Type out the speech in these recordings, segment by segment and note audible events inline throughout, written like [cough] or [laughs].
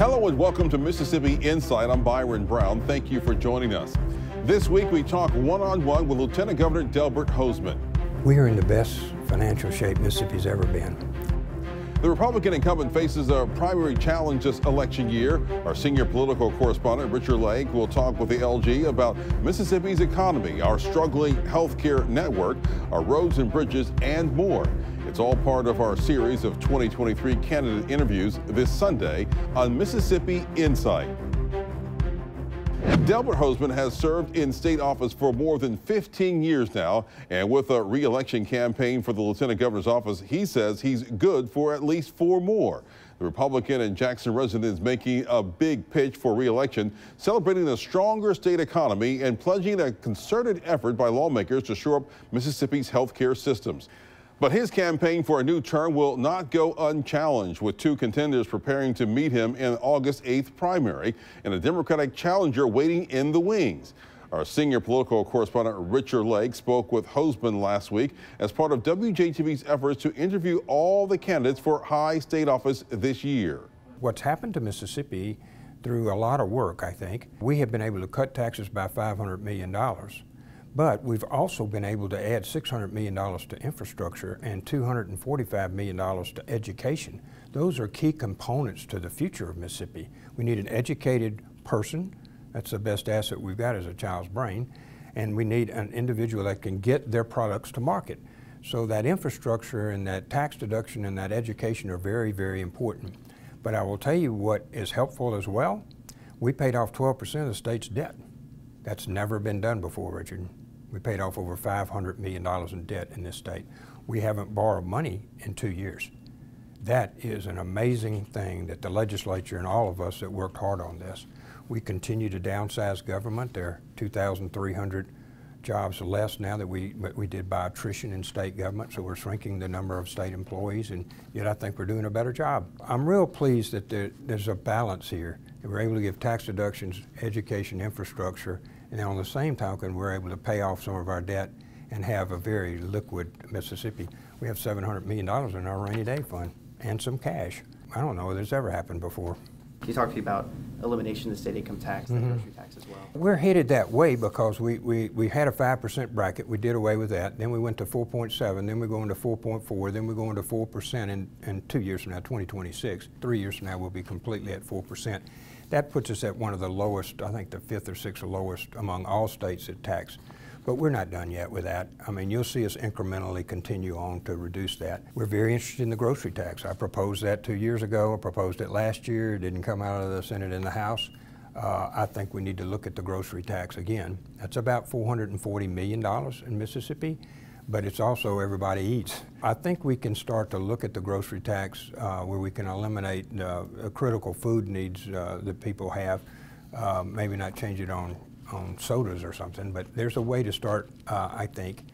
Hello and welcome to Mississippi Insight. I'm Byron Brown. Thank you for joining us. This week we talk one-on-one with Lieutenant Governor Delbert Hosemann. We are in the best financial shape Mississippi's ever been. The Republican incumbent faces a primary challenge this election year. Our senior political correspondent, Richard Lake, will talk with the LG about Mississippi's economy, our struggling healthcare network, our roads and bridges, and more. It's all part of our series of 2023 candidate interviews this Sunday on Mississippi Insight. Delbert Hosemann has served in state office for more than 15 years now, and with a re-election campaign for the lieutenant governor's office, he says he's good for at least four more. The Republican and Jackson resident is making a big pitch for re-election, celebrating a stronger state economy and pledging a concerted effort by lawmakers to shore up Mississippi's health care systems. But his campaign for a new term will not go unchallenged, with two contenders preparing to meet him in August 8th primary and a Democratic challenger waiting in the wings. Our senior political correspondent Richard Lake spoke with Hosemann last week as part of WJTV's efforts to interview all the candidates for high state office this year. What's happened to Mississippi through a lot of work, I think, we have been able to cut taxes by $500 million. But we've also been able to add $600 million to infrastructure and $245 million to education. Those are key components to the future of Mississippi. We need an educated person. That's the best asset we've got as a child's brain. And we need an individual that can get their products to market. So that infrastructure and that tax deduction and that education are very, very important. But I will tell you what is helpful as well. We paid off 12% of the state's debt. That's never been done before, Richard. We paid off over $500 million in debt in this state. We haven't borrowed money in two years. That is an amazing thing that the legislature and all of us that worked hard on this. We continue to downsize government. There are 2,300 jobs less now that we, we did by attrition in state government, so we're shrinking the number of state employees, and yet I think we're doing a better job. I'm real pleased that there, there's a balance here. We're able to give tax deductions, education, infrastructure, and then on the same token, we're able to pay off some of our debt and have a very liquid Mississippi. We have $700 million in our rainy day fund and some cash. I don't know if this ever happened before. Can you talk to me about elimination of the state income tax, and mm -hmm. grocery tax as well? We're headed that way because we, we, we had a 5% bracket. We did away with that. Then we went to 4.7. Then we go into 4.4. Then we go into 4% in, in two years from now, 2026. Three years from now, we'll be completely at 4%. That puts us at one of the lowest, I think the fifth or sixth lowest among all states at tax. But we're not done yet with that. I mean, you'll see us incrementally continue on to reduce that. We're very interested in the grocery tax. I proposed that two years ago. I proposed it last year. It didn't come out of the Senate and the House. Uh, I think we need to look at the grocery tax again. That's about $440 million in Mississippi but it's also everybody eats. I think we can start to look at the grocery tax uh, where we can eliminate uh, critical food needs uh, that people have. Uh, maybe not change it on, on sodas or something, but there's a way to start, uh, I think,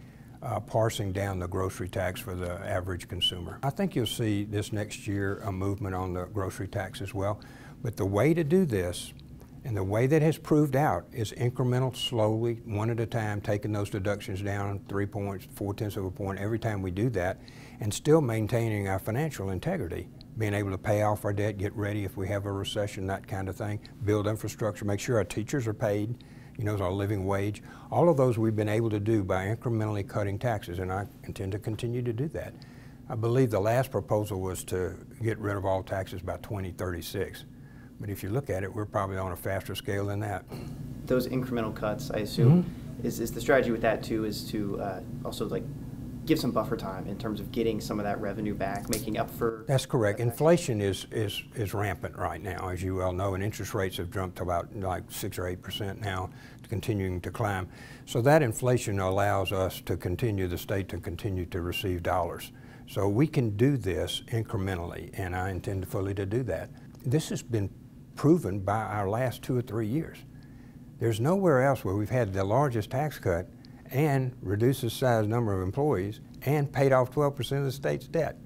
uh, parsing down the grocery tax for the average consumer. I think you'll see this next year a movement on the grocery tax as well. But the way to do this and the way that has proved out is incremental, slowly, one at a time, taking those deductions down three points, four tenths of a point every time we do that, and still maintaining our financial integrity. Being able to pay off our debt, get ready if we have a recession, that kind of thing, build infrastructure, make sure our teachers are paid, you know, our living wage. All of those we've been able to do by incrementally cutting taxes, and I intend to continue to do that. I believe the last proposal was to get rid of all taxes by 2036. But if you look at it, we're probably on a faster scale than that. Those incremental cuts, I assume, mm -hmm. is, is the strategy with that too, is to uh, also like give some buffer time in terms of getting some of that revenue back, making up for. That's correct. Inflation is, is, is rampant right now, as you well know, and interest rates have jumped to about like six or eight percent now, continuing to climb. So that inflation allows us to continue, the state to continue to receive dollars. So we can do this incrementally, and I intend fully to do that. This has been proven by our last two or three years. There's nowhere else where we've had the largest tax cut and reduced the size number of employees and paid off 12% of the state's debt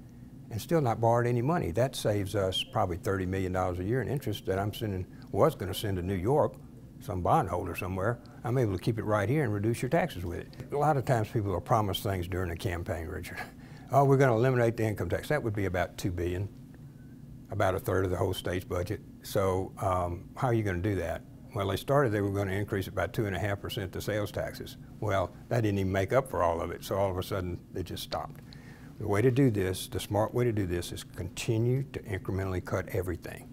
and still not borrowed any money. That saves us probably $30 million a year in interest that I'm sending, was going to send to New York, some bondholder somewhere. I'm able to keep it right here and reduce your taxes with it. A lot of times people will promise things during the campaign, Richard. [laughs] Oh, we're going to eliminate the income tax. That would be about 2 billion, about a third of the whole state's budget So um, how are you going to do that? Well, they started, they were going to increase it by 2.5% the sales taxes. Well, that didn't even make up for all of it, so all of a sudden they just stopped. The way to do this, the smart way to do this is continue to incrementally cut everything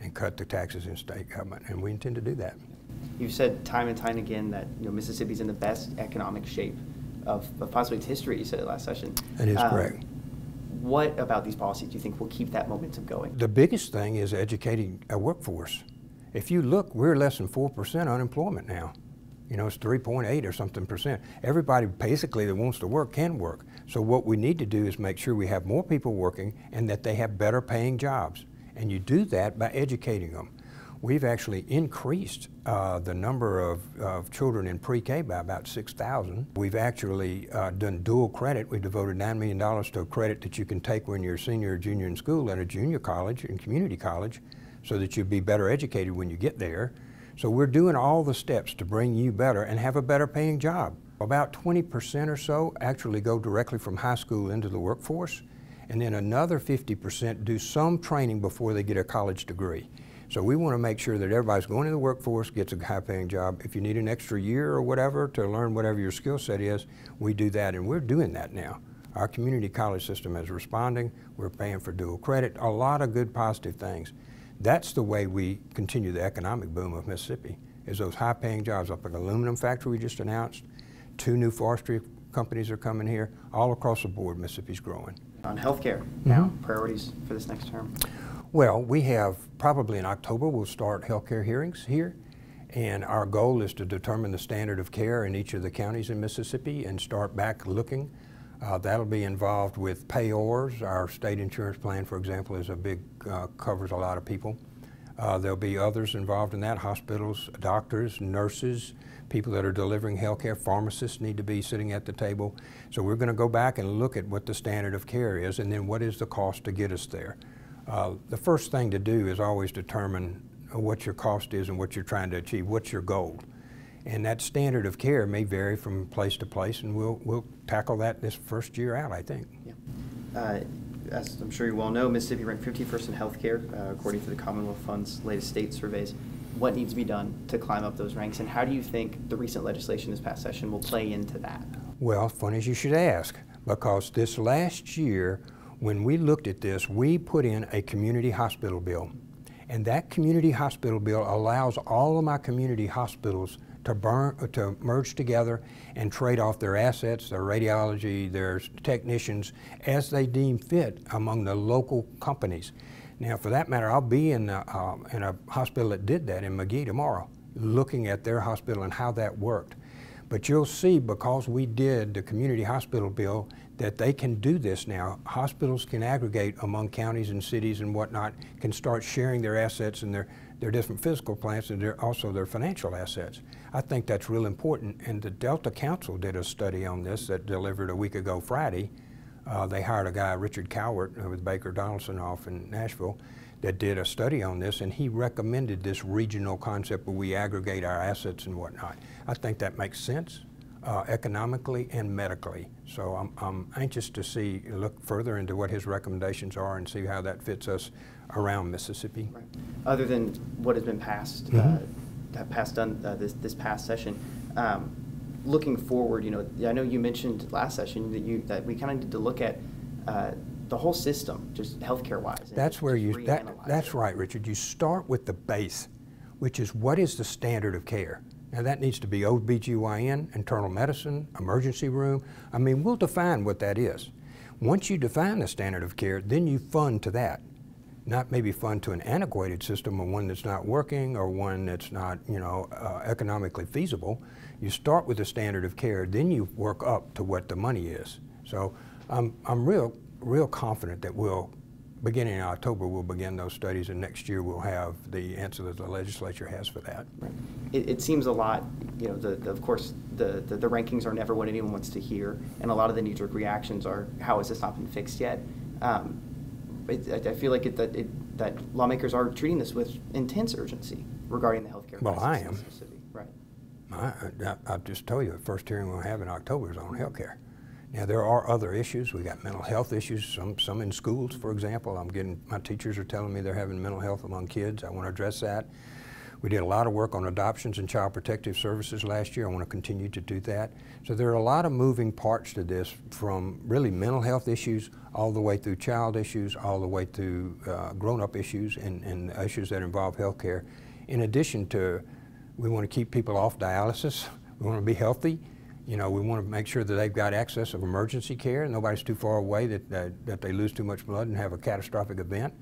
and cut the taxes in state government, and we intend to do that. You've said time and time again that you know Mississippi's in the best economic shape of, of possibly its history. You said it last session. That is Um, correct. What about these policies do you think will keep that momentum going? The biggest thing is educating a workforce. If you look, we're less than 4% unemployment now. You know, it's 3.8 or something percent. Everybody basically that wants to work can work. So what we need to do is make sure we have more people working and that they have better paying jobs. And you do that by educating them. We've actually increased uh, the number of, of children in pre-K by about 6,000. We've actually uh, done dual credit. We've devoted $9 million to a credit that you can take when you're a senior or junior in school at a junior college and community college so that you'll be better educated when you get there. So we're doing all the steps to bring you better and have a better paying job. About 20% or so actually go directly from high school into the workforce, and then another 50% do some training before they get a college degree. So we want to make sure that everybody's going into the workforce, gets a high paying job. If you need an extra year or whatever to learn whatever your skill set is, we do that, and we're doing that now. Our community college system is responding. We're paying for dual credit, a lot of good positive things. That's the way we continue the economic boom of Mississippi, is those high-paying jobs up at the aluminum factory we just announced. Two new forestry companies are coming here. All across the board, Mississippi's growing. On healthcare now, priorities for this next term. Well, we have, probably in October, we'll start healthcare hearings here. And our goal is to determine the standard of care in each of the counties in Mississippi and start back looking. Uh, that'll be involved with payors. Our state insurance plan, for example, is a big, uh, covers a lot of people. Uh, there'll be others involved in that, hospitals, doctors, nurses, people that are delivering health care, pharmacists need to be sitting at the table. So we're going to go back and look at what the standard of care is and then what is the cost to get us there. Uh, the first thing to do is always determine what your cost is and what you're trying to achieve, what's your goal. And that standard of care may vary from place to place, and we'll, we'll tackle that this first year out, I think. Yeah. Uh, as I'm sure you well know, Mississippi ranked 51st in healthcare, uh, according to the Commonwealth Fund's latest state surveys. What needs to be done to climb up those ranks, and how do you think the recent legislation this past session will play into that? Well, funny as you should ask, because this last year, when we looked at this, we put in a community hospital bill. And that community hospital bill allows all of my community hospitals to, burn, to merge together and trade off their assets, their radiology, their technicians, as they deem fit among the local companies. Now, for that matter, I'll be in, a, uh, in a hospital that did that in Magee tomorrow, looking at their hospital and how that worked. But you'll see because we did the community hospital bill that they can do this now. Hospitals can aggregate among counties and cities and whatnot, can start sharing their assets and their, their different physical plants and their, also their financial assets. I think that's real important. And the Delta Council did a study on this that delivered a week ago Friday. Uh, they hired a guy, Richard Cowart, uh, with Baker Donelson off in Nashville, that did a study on this, and he recommended this regional concept where we aggregate our assets and whatnot. I think that makes sense uh, economically and medically. So I'm, I'm anxious to see, look further into what his recommendations are and see how that fits us around Mississippi. Right. Other than what has been passed, uh, Mhm. that passed done uh, this this past session, um, looking forward, you know, I know you mentioned last session that you that we kind of need to look at uh, the whole system, just healthcare wise. That's where you, that, that's it. right, Richard. You start with the base, which is what is the standard of care? Now that needs to be OBGYN, internal medicine, emergency room. I mean, we'll define what that is. Once you define the standard of care, then you fund to that. Not maybe fund to an antiquated system or one that's not working or one that's not, you know, uh, economically feasible. You start with the standard of care, then you work up to what the money is. So I'm, I'm real, real confident that we'll, beginning in October, we'll begin those studies and next year we'll have the answer that the legislature has for that. Right. It, it seems a lot, you know, the, the, of course, the, the, the rankings are never what anyone wants to hear, and a lot of the knee-jerk reactions are, how has this not been fixed yet? Um, it, I, I feel like it, that, it, that lawmakers are treating this with intense urgency regarding the healthcare Well, I am. Right. I, I, I just told you, the first hearing we'll have in October is on health care. Now, there are other issues. We got mental health issues, some, some in schools, for example. I'm getting, my teachers are telling me they're having mental health among kids. I want to address that. We did a lot of work on adoptions and child protective services last year. I want to continue to do that. So there are a lot of moving parts to this from really mental health issues all the way through child issues, all the way through uh, grown-up issues and, and issues that involve health care. In addition to, we want to keep people off dialysis. We want to be healthy. You know, we want to make sure that they've got access of emergency care. And nobody's too far away that, that, that they lose too much blood and have a catastrophic event.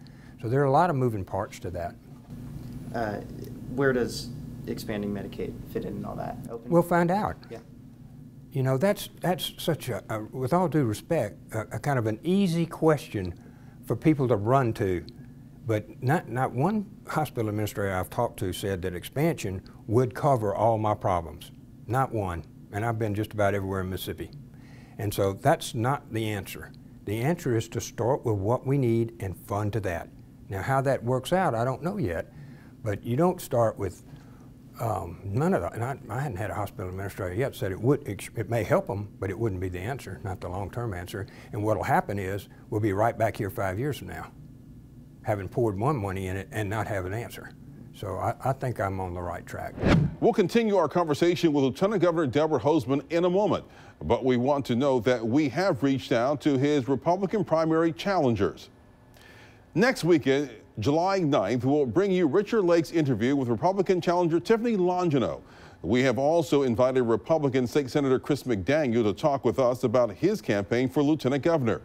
So there are a lot of moving parts to that. Uh, where does expanding Medicaid fit in and all that? Open? We'll find out. Yeah. You know, that's, that's such a, a with all due respect, a, a, kind of an easy question for people to run to. But not, not one hospital administrator I've talked to said that expansion would cover all my problems. Not one. And I've been just about everywhere in Mississippi. And so that's not the answer. The answer is to start with what we need and fund to that. Now, how that works out, I don't know yet. But you don't start with um, none of that. And I, I, hadn't had a hospital administrator yet said it would. It, may help them, but it wouldn't be the answer, not the long-term answer. And what'll happen is we'll be right back here five years from now, having poured one money in it and not have an answer. So I, I think I'm on the right track. We'll continue our conversation with Lieutenant Governor Delbert Hosemann in a moment. But we want to know that we have reached out to his Republican primary challengers. Next weekend, July 9th, we'll bring you Richard Lake's interview with Republican challenger Tiffany Longino. We have also invited Republican State Senator Chris McDaniel to talk with us about his campaign for lieutenant governor.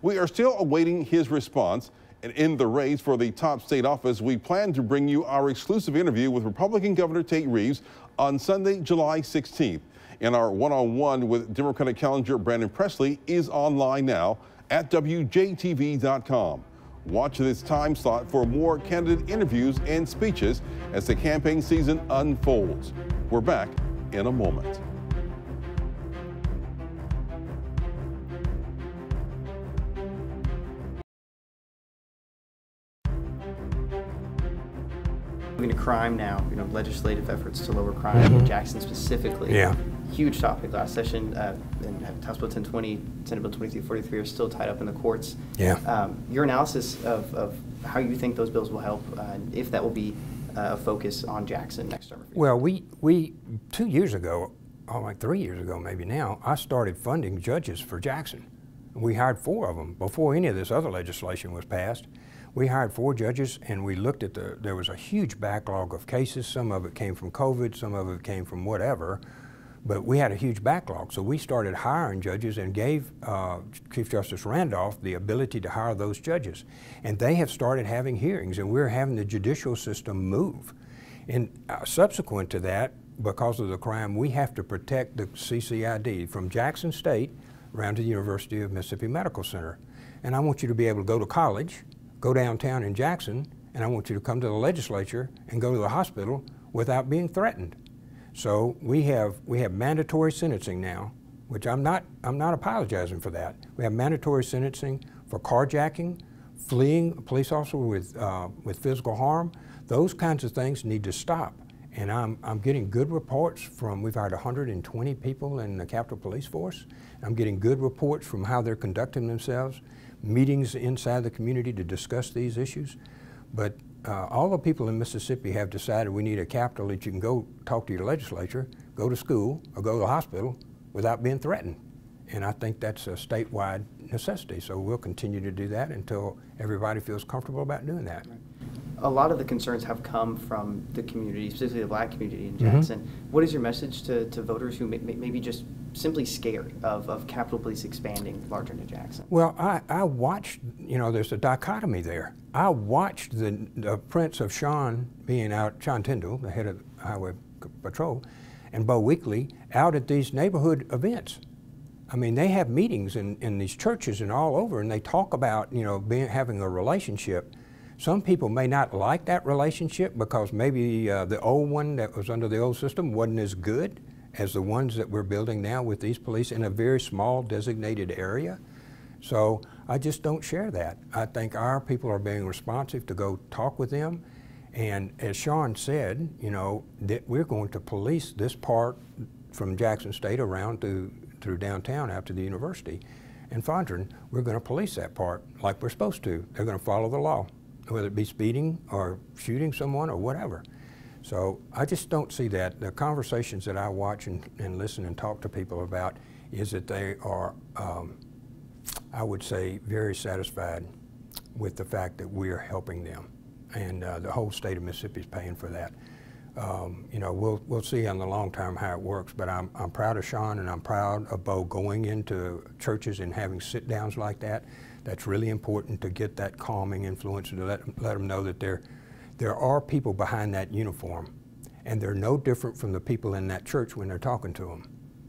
We are still awaiting his response. And in the race for the top state office, we plan to bring you our exclusive interview with Republican Governor Tate Reeves on Sunday, July 16th. And our one-on-one -on -one with Democratic challenger Brandon Presley is online now at WJTV.com. Watch this time slot for more candidate interviews and speeches as the campaign season unfolds. We're back in a moment. To crime now, you know, legislative efforts to lower crime in mm-hmm. Jackson specifically. Yeah. Huge topic last session. Uh, and House Bill 1020, Senate Bill 2343 are still tied up in the courts. Yeah. Um, your analysis of, of how you think those bills will help, uh, if that will be uh, a focus on Jackson next term. Well, we, we, two years ago, oh, like three years ago maybe now, I started funding judges for Jackson. We hired four of them before any of this other legislation was passed. We hired four judges and we looked at the, there was a huge backlog of cases. Some of it came from COVID, some of it came from whatever. But we had a huge backlog, so we started hiring judges and gave uh, Chief Justice Randolph the ability to hire those judges. And they have started having hearings, and we're having the judicial system move. And uh, subsequent to that, because of the crime, we have to protect the CCID from Jackson State around to the University of Mississippi Medical Center. And I want you to be able to go to college go downtown in Jackson, and I want you to come to the legislature and go to the hospital without being threatened. So we have, we have mandatory sentencing now, which I'm not, I'm not apologizing for that. We have mandatory sentencing for carjacking, fleeing a police officer with, uh, with physical harm. Those kinds of things need to stop. And I'm, I'm getting good reports from, we've hired 120 people in the Capitol Police Force. I'm getting good reports from how they're conducting themselves meetings inside the community to discuss these issues. But uh, all the people in Mississippi have decided we need a capital that you can go talk to your legislature, go to school, or go to the hospital without being threatened. And I think that's a statewide necessity. So we'll continue to do that until everybody feels comfortable about doing that. Right a lot of the concerns have come from the community, specifically the black community in mm-hmm. Jackson. Mm-hmm. What is your message to, to voters who may, may, be just simply scared of, of Capitol Police expanding larger into Jackson? Well, I, I watched, you know, there's a dichotomy there. I watched the, the Prince of Sean being out, Sean Tindell, the head of Highway Patrol, and Bo Weekley out at these neighborhood events. I mean, they have meetings in, in these churches and all over, and they talk about, you know, being, having a relationship some people may not like that relationship because maybe uh, the old one that was under the old system wasn't as good as the ones that we're building now with these police in a very small designated area. So I just don't share that. I think our people are being responsive to go talk with them. And as Sean said, you know, that we're going to police this part from Jackson State around to through downtown out to the university. And Fondren, we're going to police that part like we're supposed to. They're going to follow the law, whether it be speeding or shooting someone or whatever. So I just don't see that. The conversations that I watch and, and listen and talk to people about is that they are, um, I would say, very satisfied with the fact that we are helping them. And uh, the whole state of Mississippi is paying for that. Um, you know, we'll, we'll see in the long term how it works, but I'm, I'm proud of Sean and I'm proud of Bo going into churches and having sit downs like that. That's really important to get that calming influence and to let, let them know that there, there are people behind that uniform and they're no different from the people in that church when they're talking to them.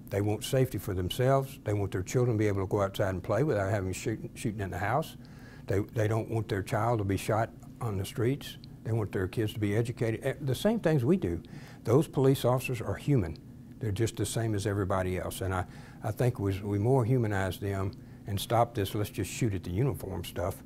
They want safety for themselves. They want their children to be able to go outside and play without having shooting, shooting in the house. They, they don't want their child to be shot on the streets. They want their kids to be educated. Eh, the same things we do. Those police officers are human. They're just the same as everybody else. And I, I think was we more humanize them and stop this, let's just shoot at the uniform stuff,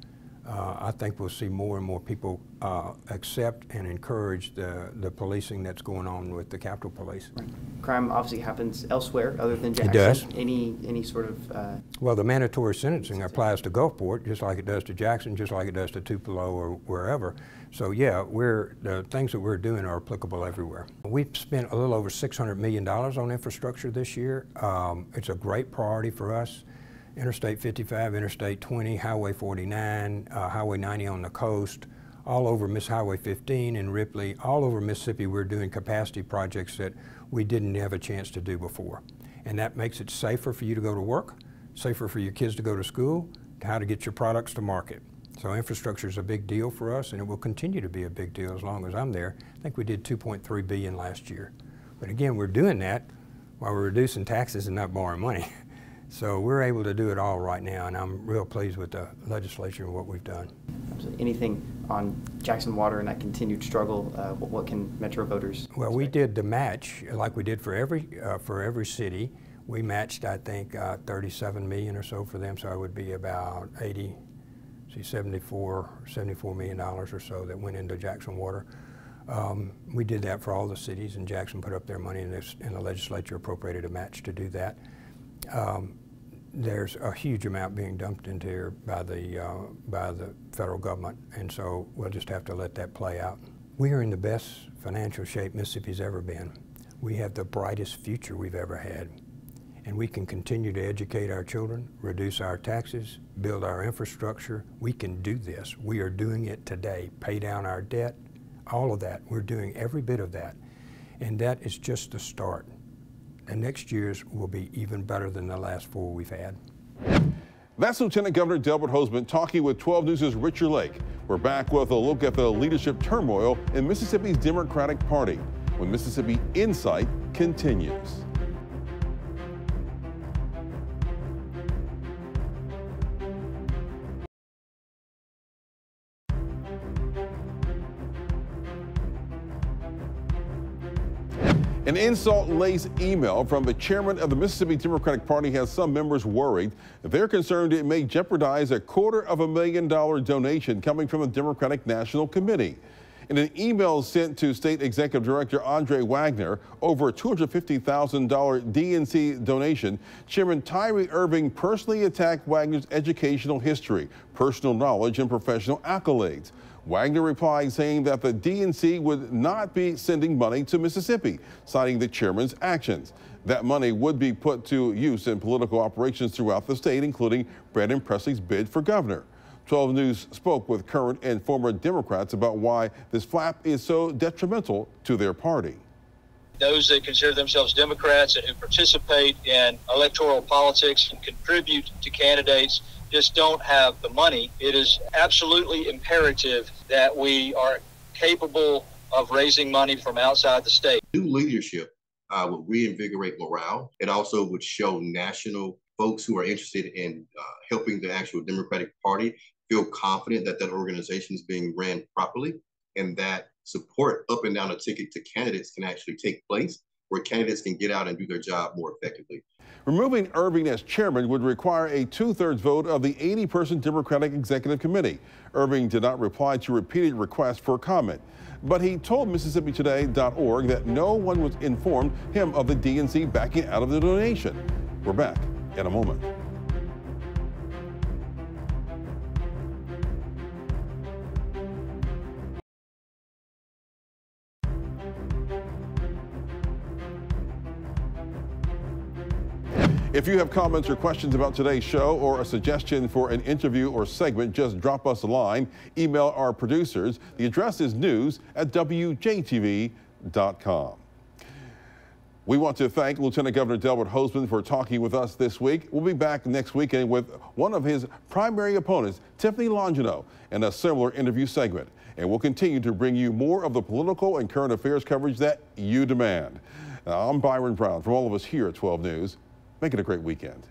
uh, I think we'll see more and more people uh, accept and encourage the, the policing that's going on with the Capitol Police. Right. Crime obviously happens elsewhere other than Jackson. It does. Any, any sort of... Uh, well, the mandatory sentencing applies to Gulfport just like it does to Jackson, just like it does to Tupelo or wherever. So yeah, we're, the things that we're doing are applicable everywhere. We've spent a little over $600 million on infrastructure this year. Um, it's a great priority for us. Interstate 55, Interstate 20, Highway 49, uh, Highway 90 on the coast, all over Miss Highway 15 and Ripley, all over Mississippi, we're doing capacity projects that we didn't have a chance to do before. And that makes it safer for you to go to work, safer for your kids to go to school, how to get your products to market. So infrastructure is a big deal for us, and it will continue to be a big deal as long as I'm there. I think we did 2.3 billion last year. But again, we're doing that while we're reducing taxes and not borrowing money. [laughs] So we're able to do it all right now, and I'm real pleased with the legislature and what we've done. Absolutely. Anything on Jackson Water and that continued struggle? Uh, what, what, can Metro voters? Well, expect? we did the match like we did for every uh, for every city. We matched, I think, uh, 37 million or so for them, so it would be about 80, see, 74, 74 million dollars or so that went into Jackson Water. Um, we did that for all the cities, and Jackson put up their money, and, this, and the legislature appropriated a match to do that um, there's a huge amount being dumped into here by the, uh, by the federal government, and so we'll just have to let that play out. We are in the best financial shape Mississippi's ever been. We have the brightest future we've ever had. And we can continue to educate our children, reduce our taxes, build our infrastructure. We can do this. We are doing it today. Pay down our debt, all of that. We're doing every bit of that. And that is just the start and next year's will be even better than the last four we've had. That's Lieutenant Governor Delbert Hosemann talking with 12 News' Richard Lake. We're back with a look at the leadership turmoil in Mississippi's Democratic Party when Mississippi Insight continues. An insult-laced email from the chairman of the Mississippi Democratic Party has some members worried. They're concerned it may jeopardize a quarter of a million dollar donation coming from the Democratic National Committee. In an email sent to State Executive Director Andre Wagner over a $250,000 DNC donation, Chairman Tyree Irving personally attacked Wagner's educational history, personal knowledge, and professional accolades. Wagner replied saying that the DNC would not be sending money to Mississippi, citing the chairman's actions. That money would be put to use in political operations throughout the state, including Brandon Presley's bid for governor. 12 News spoke with current and former Democrats about why this flap is so detrimental to their party. Those that consider themselves Democrats and who participate in electoral politics and contribute to candidates just don't have the money. It is absolutely imperative that we are capable of raising money from outside the state. New leadership uh, would reinvigorate morale. It also would show national folks who are interested in uh, helping the actual Democratic Party feel confident that that organization is being ran properly and that support up and down the ticket to candidates can actually take place where candidates can get out and do their job more effectively. Removing Irving as chairman would require a two-thirds vote of the 80-person Democratic Executive Committee. Irving did not reply to repeated requests for comment, but he told MississippiToday.org that no one was informed him of the DNC backing out of the donation. We're back in a moment. If you have comments or questions about today's show or a suggestion for an interview or segment, just drop us a line. Email our producers. The address is news at WJTV.com. We want to thank Lieutenant Governor Delbert Hosemann for talking with us this week. We'll be back next weekend with one of his primary opponents, Tiffany Longino, in a similar interview segment. And we'll continue to bring you more of the political and current affairs coverage that you demand. Now, I'm Byron Brown from all of us here at 12 News. Make it a great weekend.